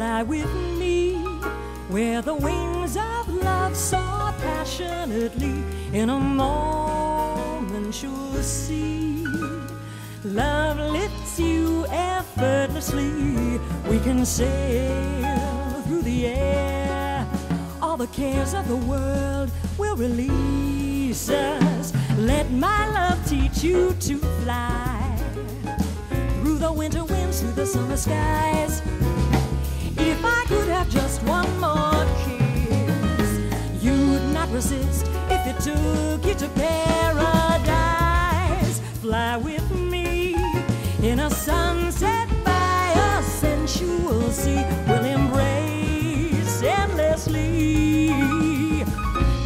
fly with me where the wings of love soar passionately in a moment you'll see. Love lifts you effortlessly. We can sail through the air. All the cares of the world will release us. Let my love teach you to fly through the winter winds through the summer skies resist if it took you to paradise. Fly with me in a sunset by a sensual sea. We'll embrace endlessly,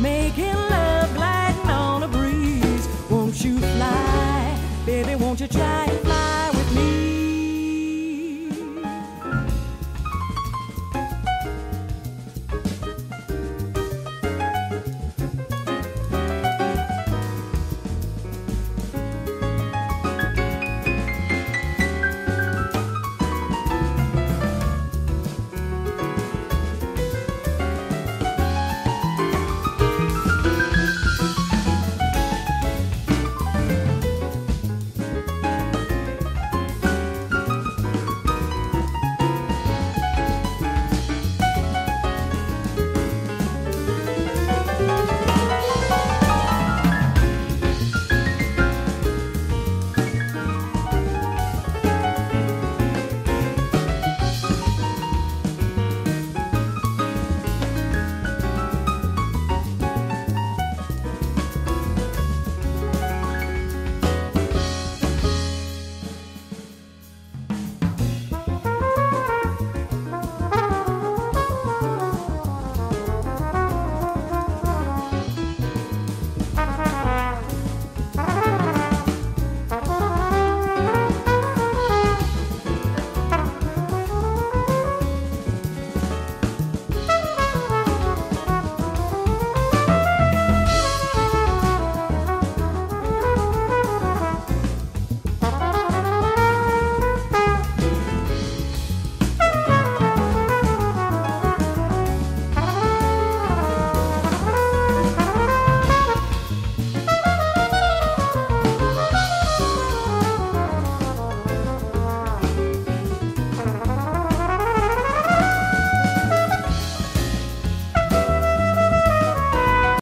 making love gliding on a breeze. Won't you fly, baby? Won't you try and fly with me?